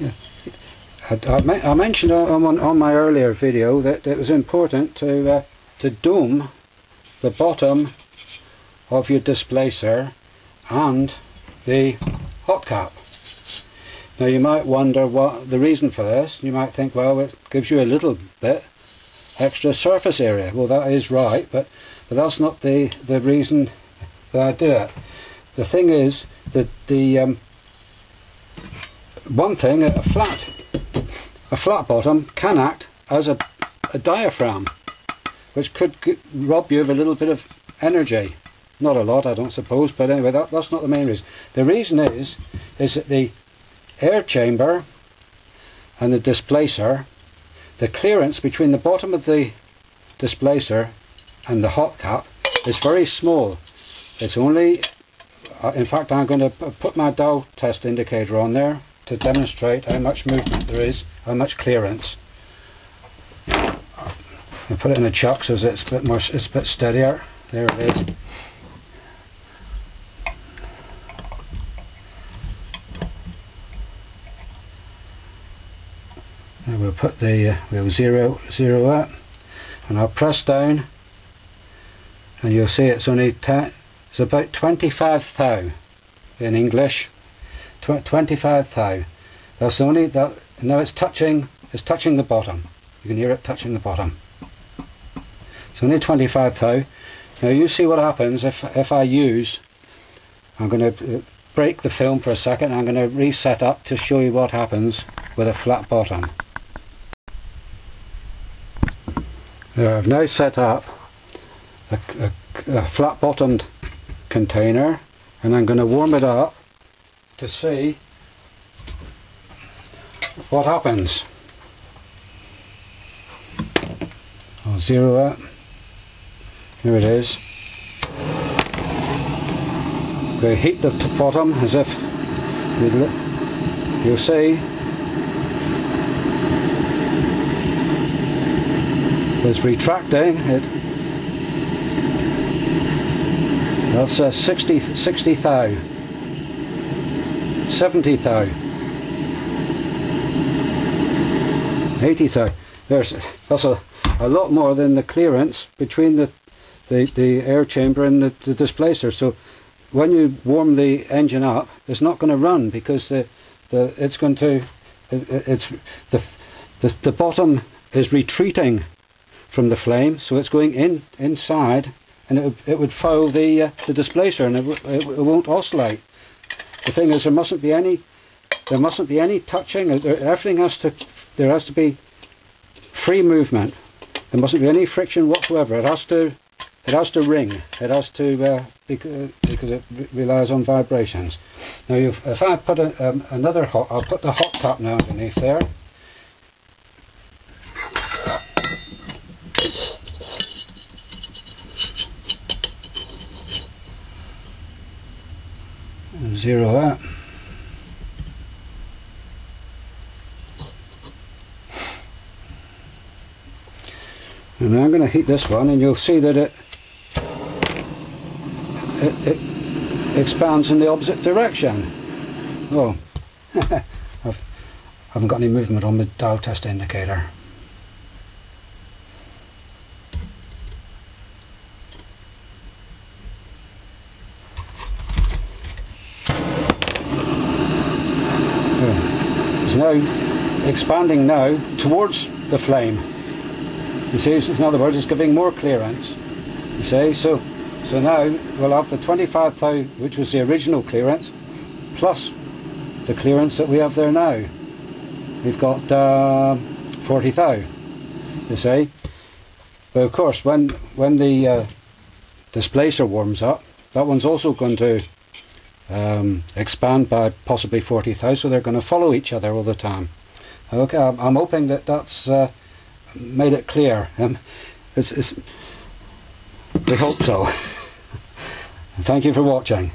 Yeah. I, I, mentioned on, on my earlier video that it was important to uh, to dome the bottom of your displacer and the hot cap. Now you might wonder what the reason for this. You might think, well, it gives you a little bit extra surface area. Well, that is right, but, but that's not the, the reason that I do it. The thing is that the um, one thing, a flat, a flat bottom can act as a, a diaphragm, which could rob you of a little bit of energy. Not a lot, I don't suppose, but anyway, that, that's not the main reason. The reason is, is that the air chamber and the displacer, the clearance between the bottom of the displacer and the hot cap is very small. It's only, uh, in fact I'm going to put my dial test indicator on there to demonstrate how much movement there is, how much clearance. I put it in the chuck so it's a bit more, it's a bit steadier. There it is. and we'll put the uh, we'll zero zero up and I'll press down and you'll see it's only it's about 25 thou in English Tw 25 thou that's only that now it's touching it's touching the bottom. You can hear it touching the bottom. It's only 25 thou now you see what happens if if I use I'm going to uh, break the film for a second I'm going to reset up to show you what happens with a flat bottom. There I've now set up a, a, a flat bottomed container and I'm going to warm it up to see what happens. I'll zero it. Here it is. We heat the bottom as if you'll see was retracting it that's a 60 60 thou 70 thou 80 thou there's that's a, a lot more than the clearance between the the, the air chamber and the, the displacer. So when you warm the engine up it's not going to run because the, the it's going to it, it's the, the the bottom is retreating from the flame, so it's going in inside, and it, it would foul the uh, the displacer, and it, it, it, won't oscillate. The thing is, there mustn't be any there mustn't be any touching. Everything has to there has to be free movement. There mustn't be any friction whatsoever. It has to it has to ring. It has to uh, because, because it relies on vibrations. Now, if I put a, um, another hot, I'll put the hot top now underneath there. Zero that. And I'm going to heat this one and you'll see that it, it, it expands in the opposite direction. Oh, I haven't got any movement on the dial test indicator. Now expanding now towards the flame. You see, in other words, it's giving more clearance. You see, so so now we'll have the 25 thou, which was the original clearance, plus the clearance that we have there now. We've got uh, 40 thou, you see. But of course, when when the uh, displacer warms up, that one's also going to um, expand by possibly 40,000 so they're going to follow each other all the time. Okay I'm, I'm hoping that that's uh, made it clear. Um, it's, it's, we hope so. Thank you for watching